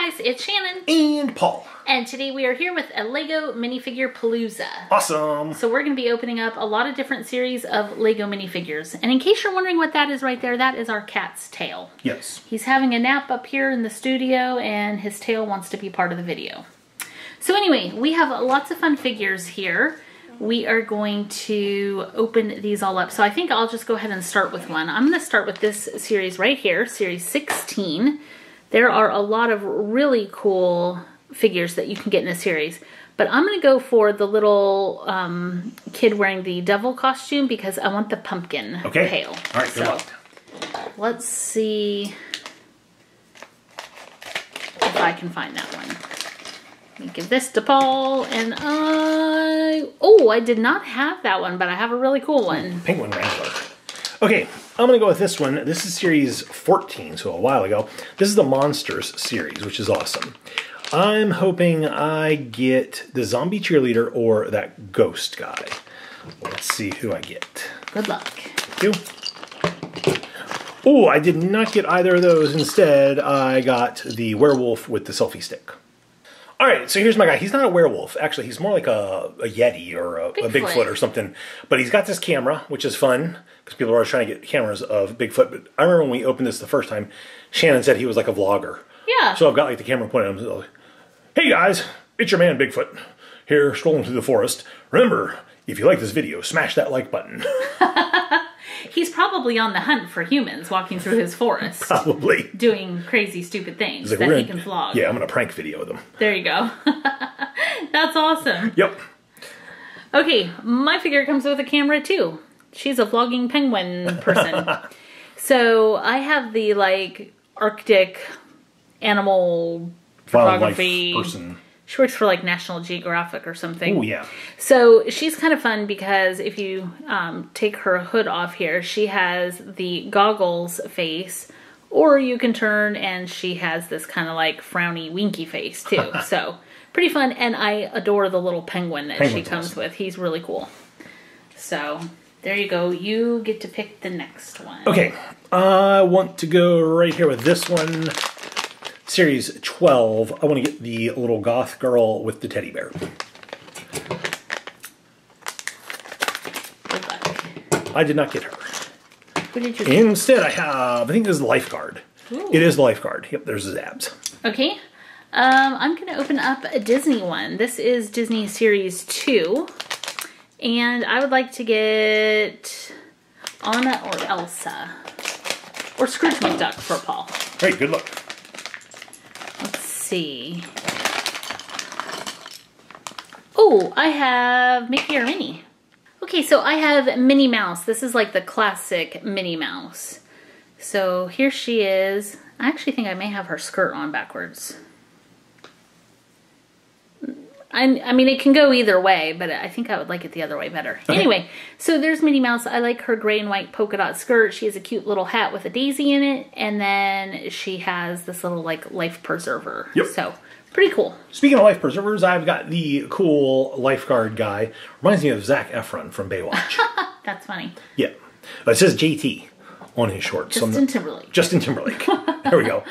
guys, it's Shannon. And Paul. And today we are here with a Lego minifigure palooza. Awesome. So we're going to be opening up a lot of different series of Lego minifigures. And in case you're wondering what that is right there, that is our cat's tail. Yes. He's having a nap up here in the studio and his tail wants to be part of the video. So anyway, we have lots of fun figures here. We are going to open these all up. So I think I'll just go ahead and start with one. I'm going to start with this series right here, series 16. There are a lot of really cool figures that you can get in this series. But I'm going to go for the little um, kid wearing the devil costume because I want the pumpkin Okay. tail. All right, good So, luck. Let's see if I can find that one. Let me give this to Paul, and I... Oh, I did not have that one, but I have a really cool one. Penguin Wrangler. Okay, I'm going to go with this one. This is series 14, so a while ago. This is the Monsters series, which is awesome. I'm hoping I get the zombie cheerleader or that ghost guy. Let's see who I get. Good luck. Thank you. Oh, I did not get either of those. Instead, I got the werewolf with the selfie stick. All right, so here's my guy. He's not a werewolf. Actually, he's more like a, a Yeti or a a Bigfoot. Bigfoot or something. But he's got this camera, which is fun because people are always trying to get cameras of Bigfoot. But I remember when we opened this the first time, Shannon said he was like a vlogger. Yeah. So I've got like the camera pointed at him. Like, hey guys, it's your man Bigfoot here strolling through the forest. Remember, if you like this video, smash that like button. He's probably on the hunt for humans walking through his forest, Probably. doing crazy, stupid things Like, that he can vlog. Yeah, I'm gonna prank video them. There you go. That's awesome. Yep. Okay, my figure comes with a camera too. She's a vlogging penguin person. so I have the like Arctic animal Wildlife photography. person. She works for like National Geographic or something. Oh yeah. So she's kind of fun because if you um, take her hood off here, she has the goggles face, or you can turn and she has this kind of like frowny, winky face too. so pretty fun, and I adore the little penguin that Penguin's she comes awesome. with. He's really cool. So there you go. You get to pick the next one. Okay, I want to go right here with this one. Series 12. I want to get the little goth girl with the teddy bear. Good luck. I did not get her. Who did you? Instead, I have, I think this is lifeguard. It is lifeguard. Yep, there's his abs. Okay. Um, I'm going to open up a Disney one. This is Disney Series 2. And I would like to get Anna or Elsa. Or Scrooge McDuck for Paul. Great, good luck. See. Oh, I have Mickey or Minnie. Okay, so I have Minnie Mouse. This is like the classic Minnie Mouse. So here she is. I actually think I may have her skirt on backwards. I, I mean, it can go either way, but I think I would like it the other way better. Anyway, so there's Minnie Mouse. I like her gray and white polka dot skirt. She has a cute little hat with a daisy in it, and then she has this little like life preserver. Yep. So pretty cool. Speaking of life preservers, I've got the cool lifeguard guy. Reminds me of Zac Efron from Baywatch. That's funny. yeah. It says JT on his shorts. Justin not- Timberlake. Justin Timberlake. there we go.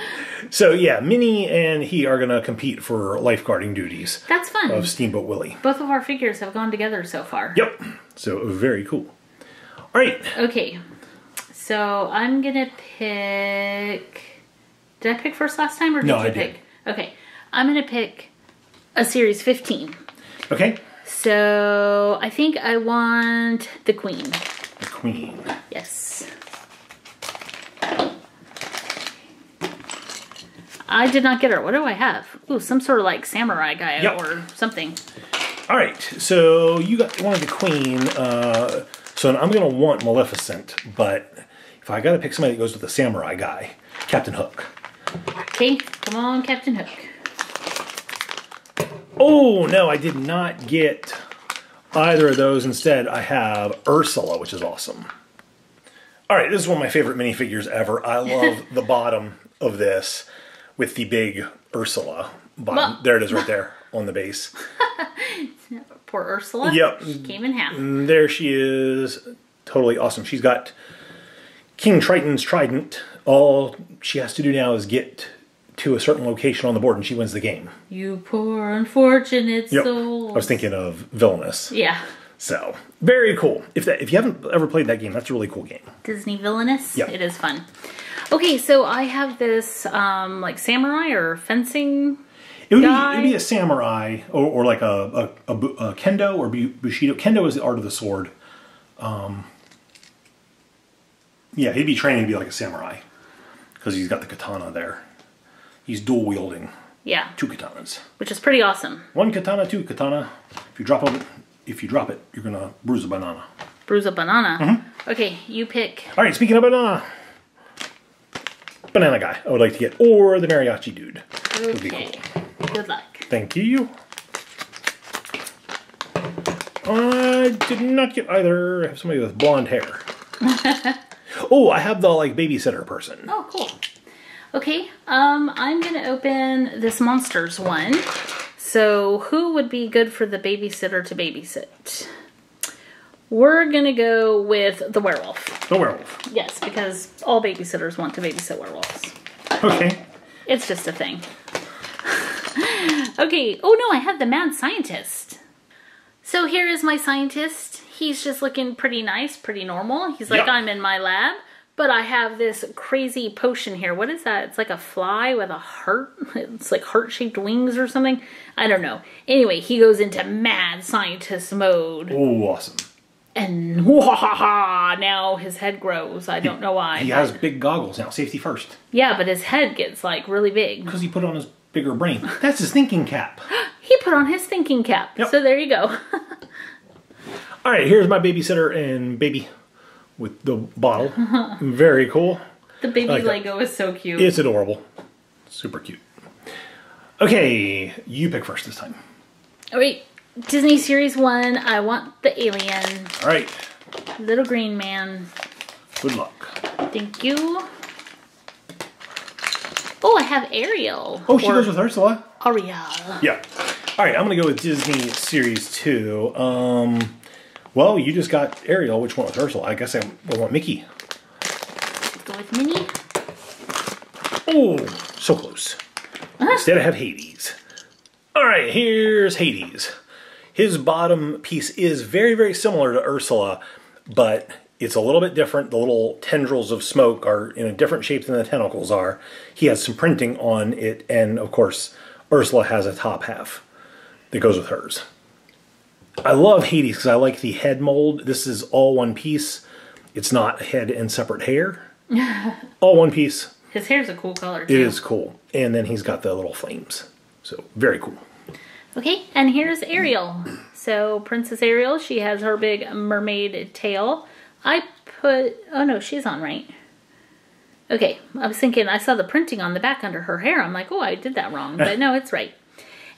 So yeah, Minnie and he are gonna compete for lifeguarding duties That's fun. of Steamboat Willie. Both of our figures have gone together so far. Yep. So very cool. All right. Okay, so I'm gonna pick. Did I pick first last time, or did No, you I did. pick? Okay, I'm gonna pick a series 15. Okay. So I think I want the queen. The Queen. Yes. I did not get her. What do I have? Ooh, some sort of like samurai guy Yep. or something. All right. So you got one of the Queen. Uh, so I'm gonna want Maleficent, but if I gotta pick somebody that goes with the samurai guy, Captain Hook. Okay, come on, Captain Hook. Oh no, I did not get either of those. Instead, I have Ursula, which is awesome. All right, this is one of my favorite minifigures ever. I love the bottom of this with the big Ursula bottom. Well- there it is, right there on the base. Poor Ursula. Yep. She came in half. Mm, there she is, totally awesome. She's got King Triton's trident. All she has to do now is get to a certain location on the board and she wins the game. You poor unfortunate Yep. soul. I was thinking of Villainous. Yeah. So very cool. If that if you haven't ever played that game, that's a really cool game. Disney Villainous. Yep. It is fun. Okay, so I have this um, like samurai or fencing. It would, be, it would be a samurai or, or like a, a, a, a kendo or bushido. Kendo is the art of the sword. Um, yeah, he'd be training to be like a samurai because he's got the katana there. He's dual wielding Yeah, two katanas. which is pretty awesome. One katana, two katana. If you drop it, if you drop it, you're gonna bruise a banana. Bruise a banana. Mm-hmm. Okay, you pick. All right, speaking of banana, banana guy, I would like to get or the mariachi dude. Okay. cool. Good luck. Thank you. I did not get either. I have somebody with blonde hair. oh, I have the like babysitter person. Oh, cool. Okay, um, I'm gonna open this monsters one. So, who would be good for the babysitter to babysit? We're gonna go with the werewolf. The werewolf. Yes, because all babysitters want to babysit werewolves. Okay. It's just a thing. okay. Oh no, I have the mad scientist. So here is my scientist. He's just looking pretty nice, pretty normal. He's like, Yeah. I'm in my lab, but I have this crazy potion here. What is that? It's like a fly with a heart. It's like heart shaped wings or something. I don't know. Anyway, he goes into mad scientist mode. Oh, awesome. And wahaha, now his head grows. I don't know why. He has big goggles now. Safety first. Yeah, but his head gets like really big. Because he put on his bigger brain. That's his thinking cap. He put on his thinking cap. Yep. So there you go. All right, here's my babysitter and baby with the bottle. Very cool. the baby like. Lego is so cute. It's adorable. Super cute. Okay, you pick first this time. All right, Disney Series 1, I want the alien, All right, little green man. good luck. Thank you. Oh, I have Ariel. Oh, she goes with Ursula. Ariel. Yeah. All right, I'm going to go with Disney Series 2. Um, well, you just got Ariel. Which one with Ursula? I guess I want Mickey. Go with Minnie. Oh, so close. Instead, I have Hades. All right, here's Hades. His bottom piece is very, very similar to Ursula, but it's a little bit different. The little tendrils of smoke are in a different shape than the tentacles are. He has some printing on it, and of course, Ursula has a top half that goes with hers. I love Hades because I like the head mold. This is all one piece. It's not head and separate hair. all one piece. His hair's a cool color, too. It is cool. And then he's got the little flames. So very cool. Okay, and here's Ariel. So Princess Ariel, she has her big mermaid tail. I put, oh no, she's on right. Okay, I was thinking, I saw the printing on the back under her hair. I'm like, oh, I did that wrong, but no, it's right.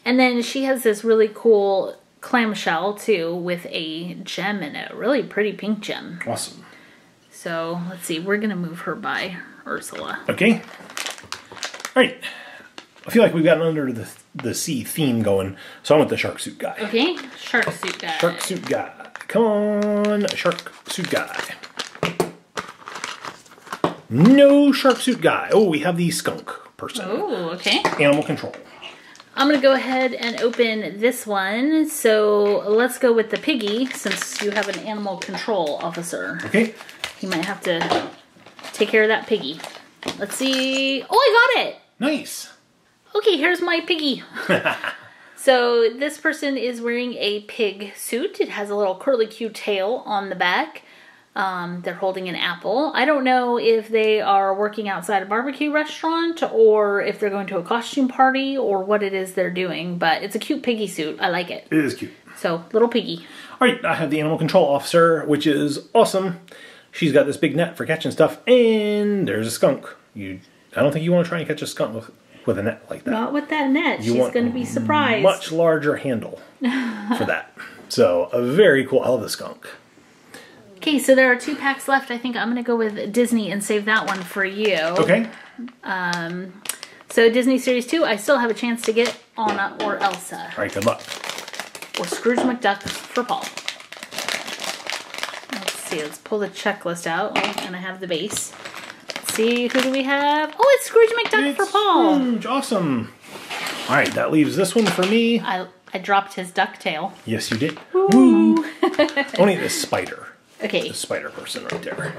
And then she has this really cool clamshell too with a gem in it, really pretty pink gem. Awesome. So let's see, we're gonna move her by Ursula. Okay. All right. I feel like we've gotten under the the sea theme going, so I want the shark suit guy. Okay, shark suit guy. Shark suit guy. Come on, shark suit guy. No shark suit guy. Oh, we have the skunk person. Oh, okay. Animal control. I'm gonna go ahead and open this one. So let's go with the piggy since you have an animal control officer. Okay. You might have to take care of that piggy. Let's see. Oh, I got it. Nice. Okay, here's my piggy. so this person is wearing a pig suit. It has a little curly Q tail on the back. Um, they're holding an apple. I don't know if they are working outside a barbecue restaurant or if they're going to a costume party or what it is they're doing, but it's a cute piggy suit. I like it. It is cute. So, little piggy. All right, I have the animal control officer, which is awesome. She's got this big net for catching stuff, and there's a skunk. You, I don't think you want to try and catch a skunk with, with a net like that. Not with that net. You She's going to be surprised. Much larger handle for that. So, a very cool. I love the skunk. Okay, so there are two packs left. I think I'm going to go with Disney and save that one for you. Okay. Um, So Disney Series 2, I still have a chance to get Anna or Elsa. All right. Good luck. Or Scrooge McDuck for Paul. Let's see, let's pull the checklist out. Oh, and I have the base. See, who do we have? Oh, it's Scrooge McDuck for It's Paul. Scrooge, awesome. All right, that leaves this one for me. I, I dropped his ducktail. Yes, you did. Woo. Only the spider. Okay, The spider person right there.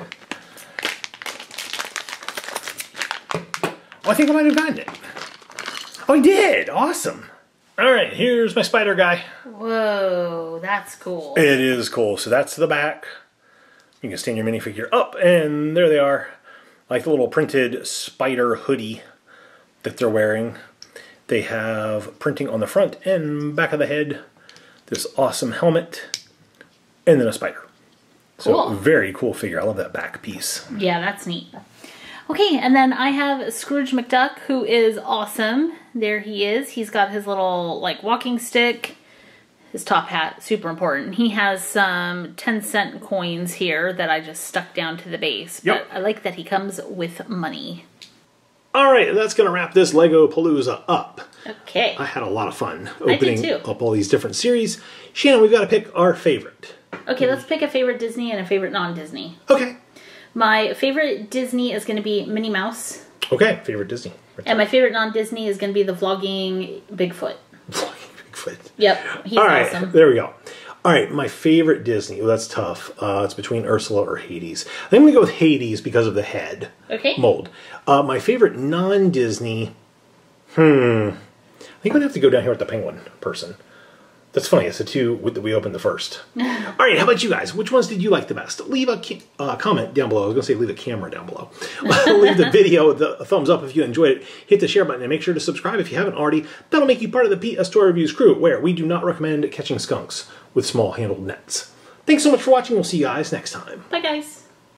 Oh, I think I might have gotten it. Oh, I did. Awesome. All right, here's my spider guy. whoa, that's cool. It is cool. So that's the back. You can stand your minifigure up, and there they are. Like the little printed spider hoodie that they're wearing. They have printing on the front and back of the head. This awesome helmet, and then a spider. So very cool figure. I love that back piece. Yeah, that's neat. Okay, and then I have Scrooge McDuck, who is awesome. There he is. He's got his little like walking stick, his top hat, super important. He has some 10 cent coins here that I just stuck down to the base. Yep. But I like that he comes with money. All right, that's going to wrap this Lego Palooza up. Okay. I had a lot of fun opening up all these different series. Shannon, we've got to pick our favorite. Okay, let's pick a favorite Disney and a favorite non-Disney. Okay. My favorite Disney is going to be Minnie Mouse, Okay, favorite Disney. and my favorite non-Disney is going to be the vlogging Bigfoot. Yep, he's All right, awesome. there we go. All right, my favorite Disney. Well, that's tough. Uh, it's between Ursula or Hades. I think I'm gonna go with Hades because of the head Okay. mold. Uh, my favorite non-Disney. Hmm. I think I'm gonna have to go down here with the penguin person. That's funny. It's the two that we opened the first. All right, how about you guys? Which ones did you like the best? Leave a uh, comment down below. I was gonna say leave a camera down below. leave the video the a thumbs up if you enjoyed it. Hit the share button and make sure to subscribe if you haven't already. That'll make you part of the PS Toy Reviews crew, where we do not recommend catching skunks with small handled nets. Thanks so much for watching. We'll see you guys next time. Bye, guys.